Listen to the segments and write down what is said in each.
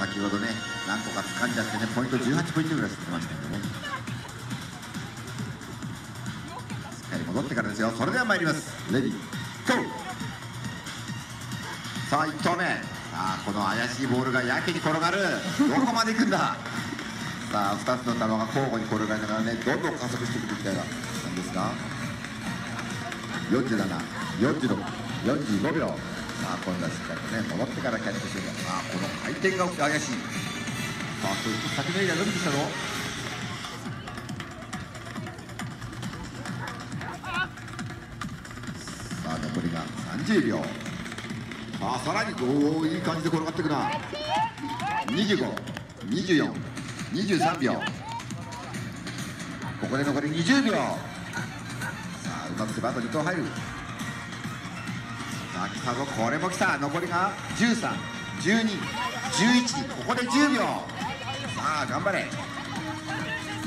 あ先ほどね何個か掴んじゃってねポイント18ポイントぐらいしてましたけどね。しっかり戻ってからですよ。それでは参ります。レディーゴー。さあ1投目。さあこの怪しいボールがやけに転がる。どこまで行くんだ。さあ2つの球が交互に転がりながらねどんどん加速してくるみたいななんですが。474645秒。さあ今度はしっかりとね戻ってからキャッチしてる。さあこの回転が怪しい。さあそして先のエリア伸びてきたぞ。さあ残りが30秒。さあさらにおおいい感じで転がってくな。252423秒。ここで残り20秒。さあうまくせばあと2投入る。来たぞこれも来た。残りが131211ここで10秒。さあ頑張れ。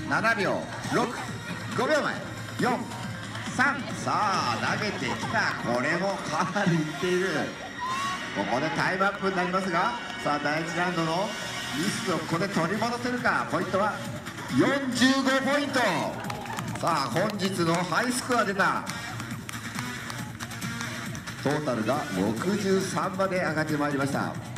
7秒65秒前。43さあ投げてきた。これもかなりいっている。ここでタイムアップになりますがさあ第1ラウンドのミスをここで取り戻せるか。ポイントは45ポイント。さあ本日のハイスコア出た。トータルが63まで上がってまいりました。